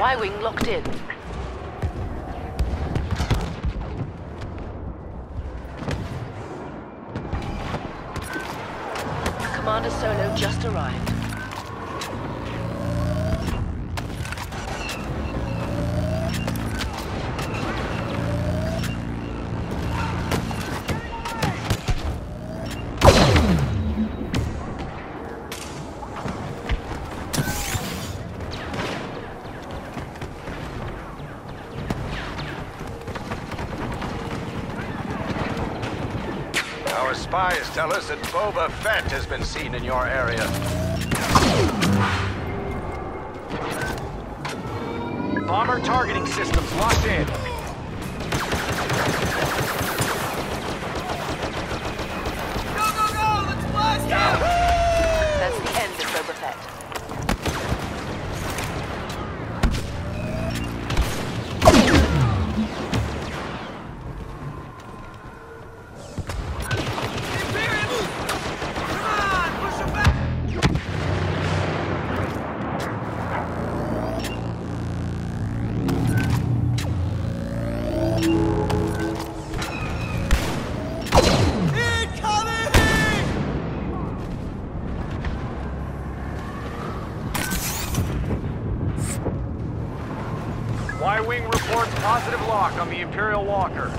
Y-Wing locked in. Commander Solo just arrived. Our spies tell us that Boba Fett has been seen in your area. Bomber targeting systems locked in. My wing reports positive lock on the Imperial Walker.